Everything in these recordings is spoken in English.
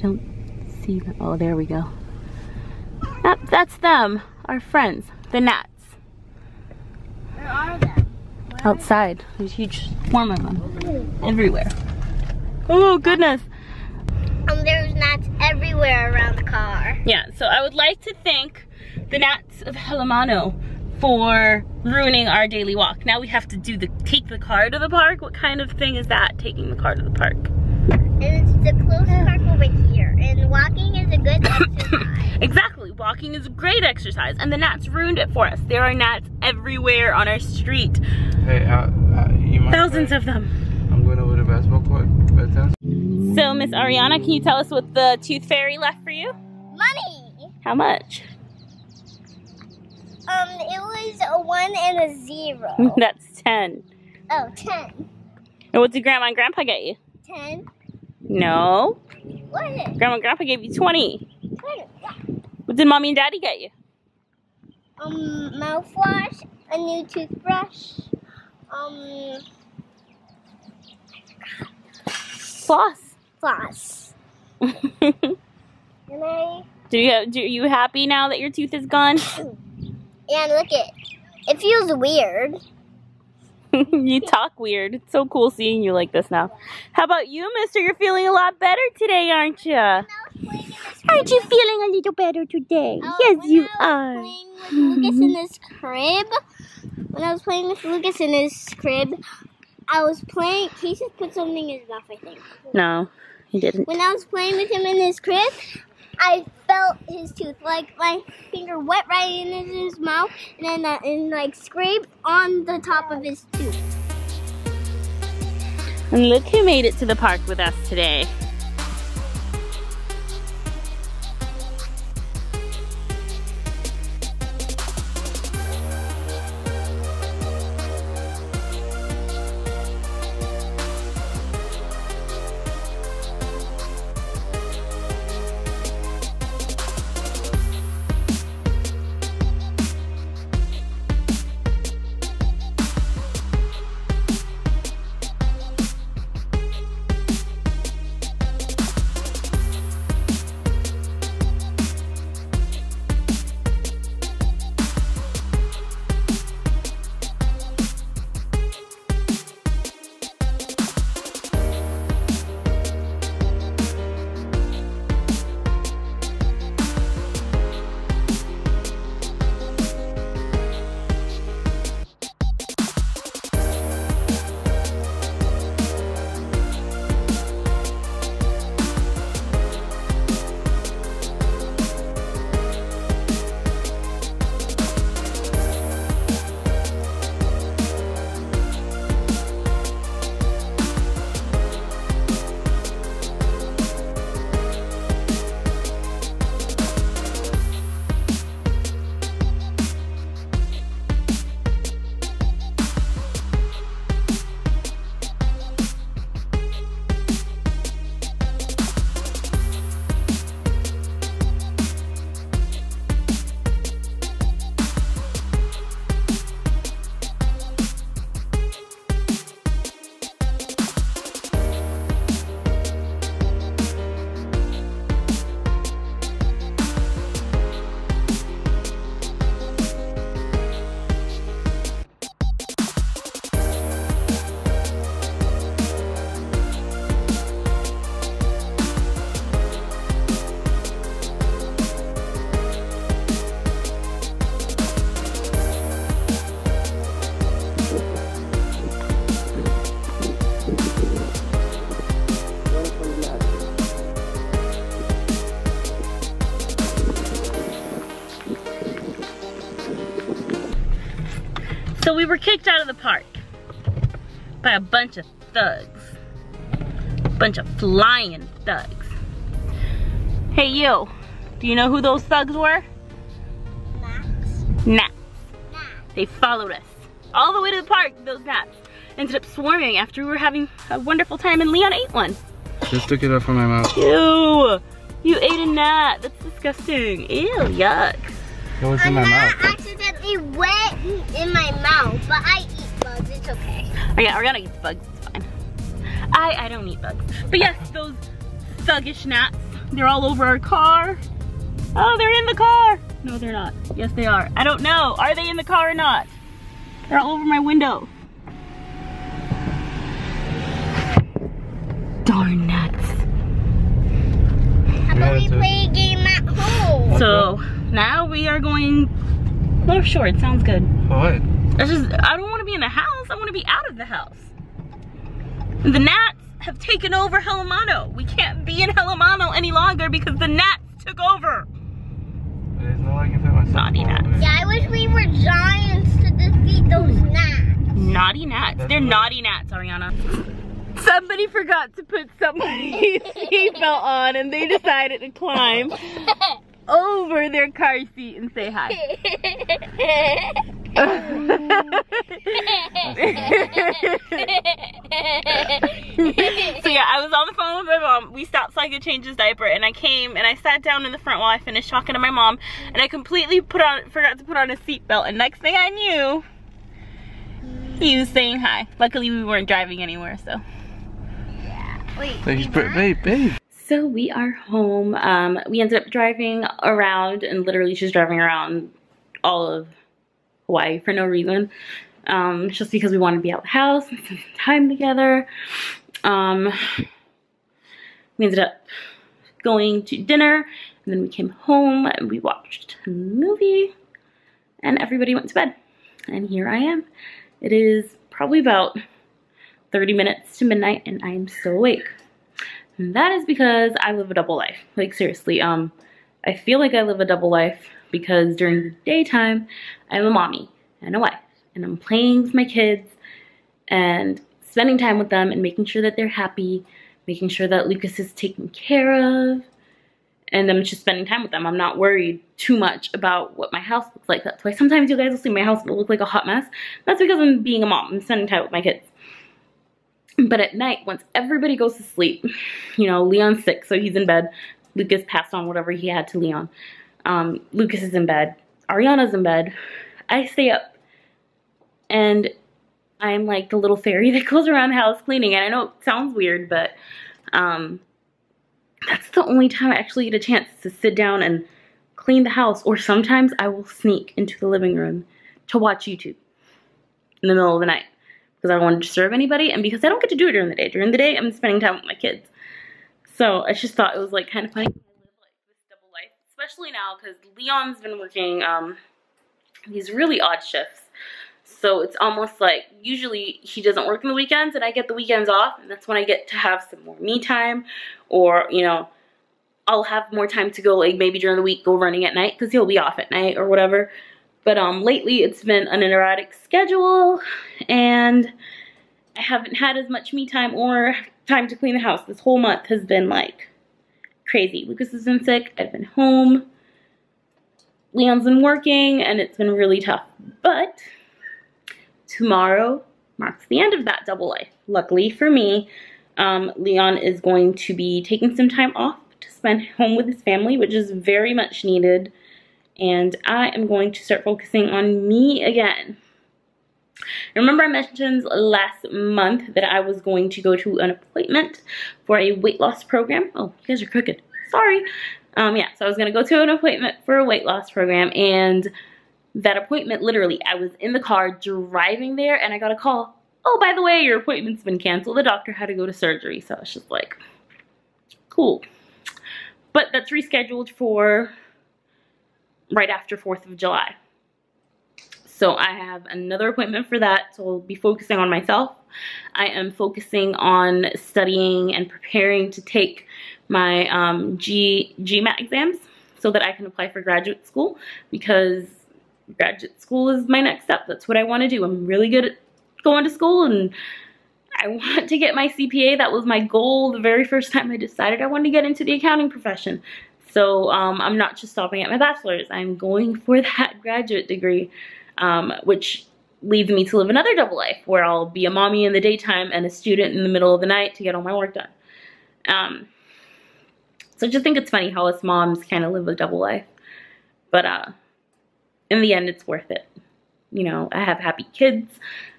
don't see them. Oh, there we go. Yep, that's them, our friends, the gnats. Where are them? Where Outside, there's a huge swarm of them everywhere. Oh, goodness. Um, there's gnats everywhere around the car. Yeah, so I would like to thank the gnats of Helemano for ruining our daily walk. Now we have to do the take the car to the park. What kind of thing is that, taking the car to the park? And it's the closest park over here. And walking is a good exercise. Exactly, walking is a great exercise and the gnats ruined it for us. There are gnats everywhere on our street. Hey, uh, uh, you mind? Thousands if of them. I- I'm going over to basketball court. So Miss Ariana, can you tell us what the tooth fairy left for you? Money! How much? Um, it was a one and a zero. That's 10. oh, ten. And what did grandma and grandpa get you? Ten? No. What is it? Grandma and grandpa gave you 20. Ten. Yeah. What did mommy and daddy get you? Um, mouthwash, a new toothbrush, um, Floss. floss. do And I, you do you happy now that your tooth is gone? and look it. It feels weird. you talk weird. It's so cool seeing you like this now. How about you, mister? You're feeling a lot better today, aren't you? When I was playing in this Aren't you feeling a little better today? Oh, yes, when you I was are. Playing with Lucas in his crib. When I was playing with Lucas in his crib, I was playing. He just put something in his mouth, I think. No, he didn't. When I was playing with him in his crib, I felt his tooth, like my finger went right in his mouth, and then uh, and like scraped on the top of his tooth. And look who made it to the park with us today. Were kicked out of the park by a bunch of thugs. Bunch of flying thugs. Hey you, do you know who those thugs were? Max. Gnats. Max. They followed us all the way to the park, those gnats. Ended up swarming after we were having a wonderful time and Leon ate one. Just took it out from my mouth. Ew, you ate a gnat. That's disgusting. Ew, yuck. It was in my gnat mouth. Okay. Oh yeah, Ariana eats bugs, it's fine. I, I don't eat bugs. But yes, those thuggish gnats They're all over our car. Oh, they're in the car. No, they're not. Yes, they are. I don't know. Are they in the car or not? They're all over my window. Darn nuts. How about we play a game at home? So now we are going North Shore. It sounds good. What? It's just I don't want to be in the house. I want to be out of the house. The gnats have taken over Helemano. We can't be in Helemano any longer because the gnats took over. There's no way I can fit my Naughty softball nuts. in. Yeah, I wish we were giants to defeat those gnats. Naughty gnats. That's They're naughty gnats, Ariana. Somebody forgot to put somebody's seatbelt on and they decided to climb over their car seat and say hi. so yeah, I was on the phone with my mom. We stopped so I could change his diaper, and I came and I sat down in the front while I finished talking to my mom, and I completely put on forgot to put on a seatbelt. And next thing I knew, he was saying hi. Luckily, we weren't driving anywhere, so. Yeah. Wait, Hey, he's we pre- not? babe, babe. So we are home. Um, we ended up driving around and literally she's driving around all of Hawaii for no reason. Um, just because we wanted to be out of the house and spend some time together. Um, we ended up going to dinner and then we came home and we watched a movie and everybody went to bed. And here I am. It is probably about 30 minutes to midnight and I am still awake. And that is because I live a double life. Like seriously, um, I feel like I live a double life because during the daytime, I'm a mommy and a wife, and I'm playing with my kids and spending time with them and making sure that they're happy, making sure that Lucas is taken care of, and I'm just spending time with them. I'm not worried too much about what my house looks like. That's why sometimes you guys will see my house look like a hot mess. That's because I'm being a mom. I'm spending time with my kids. But at night, once everybody goes to sleep, you know, Leon's sick, so he's in bed. Lucas passed on whatever he had to Leon. Um, Lucas is in bed. Ariana's in bed. I stay up. And I'm like the little fairy that goes around the house cleaning. And I know it sounds weird, but um, that's the only time I actually get a chance to sit down and clean the house. Or sometimes I will sneak into the living room to watch YouTube in the middle of the night because I don't want to disturb anybody and because I don't get to do it during the day. During the day, I'm spending time with my kids. So I just thought it was like kind of funny. I live like this double life, especially now because Leon's been working um, these really odd shifts. So it's almost like usually he doesn't work on the weekends and I get the weekends off and that's when I get to have some more me time or, you know, I'll have more time to go like maybe during the week go running at night because he'll be off at night or whatever. But um, lately it's been an erratic schedule and I haven't had as much me time or time to clean the house. This whole month has been like crazy. Lucas has been sick. I've been home. Leon's been working and it's been really tough. But tomorrow marks the end of that double life. Luckily for me, um, Leon is going to be taking some time off to spend home with his family, which is very much needed. And I am going to start focusing on me again. Remember I mentioned last month that I was going to go to an appointment for a weight loss program. Oh, you guys are crooked. Sorry. Um, yeah, so I was going to go to an appointment for a weight loss program and that appointment, literally, I was in the car driving there and I got a call. Oh, by the way, your appointment's been canceled. The doctor had to go to surgery. So I was just like, cool. But that's rescheduled for right after 4th of July. So I have another appointment for that. So I'll be focusing on myself. I am focusing on studying and preparing to take my um, G GMAT exams so that I can apply for graduate school because graduate school is my next step. That's what I want to do. I'm really good at going to school and I want to get my CPA. That was my goal the very first time I decided I wanted to get into the accounting profession. So um, I'm not just stopping at my bachelor's. I'm going for that graduate degree, um, which leads me to live another double life where I'll be a mommy in the daytime and a student in the middle of the night to get all my work done. Um, so I just think it's funny how us moms kind of live a double life. But uh, in the end, it's worth it. You know, I have happy kids,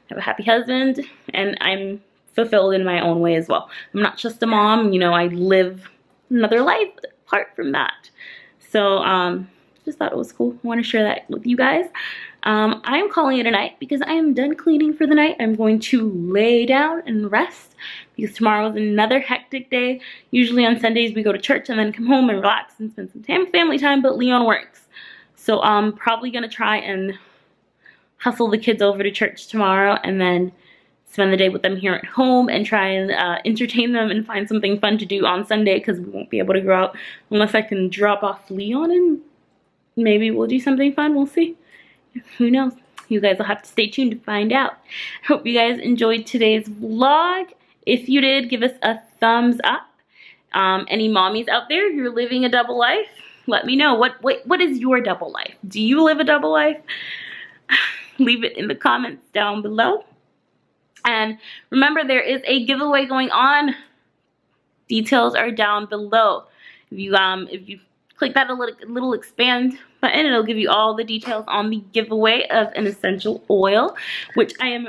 I have a happy husband, and I'm fulfilled in my own way as well. I'm not just a mom, you know, I live another life, apart from that. So um, just thought it was cool. I want to share that with you guys. Um, I'm calling it a night because I am done cleaning for the night. I'm going to lay down and rest because tomorrow is another hectic day. Usually on Sundays we go to church and then come home and relax and spend some time, family time, but Leon works. So I'm probably going to try and hustle the kids over to church tomorrow and then spend the day with them here at home and try and uh, entertain them and find something fun to do on Sunday because we won't be able to go out unless I can drop off Leon and maybe we'll do something fun. We'll see. Who knows? You guys will have to stay tuned to find out. Hope you guys enjoyed today's vlog. If you did, give us a thumbs up. Um, any mommies out there, if you're living a double life, let me know. What, what, what is your double life? Do you live a double life? Leave it in the comments down below. And remember, there is a giveaway going on. Details are down below. If you um if you click that little, little expand button, it'll give you all the details on the giveaway of an essential oil, which I am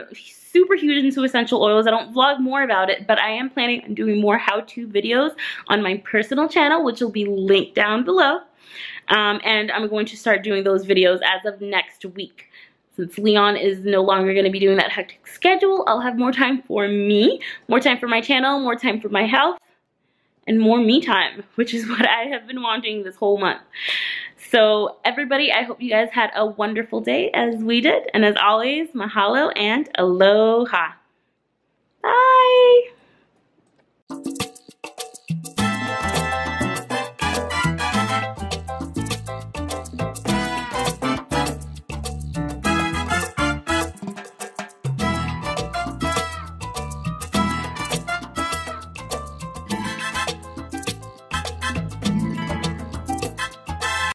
super huge into essential oils. I don't vlog more about it, but I am planning on doing more how-to videos on my personal channel, which will be linked down below. Um, and I'm going to start doing those videos as of next week. Since Leon is no longer going to be doing that hectic schedule, I'll have more time for me, more time for my channel, more time for my health, and more me time, which is what I have been wanting this whole month. So everybody, I hope you guys had a wonderful day as we did. And as always, mahalo and aloha. Bye.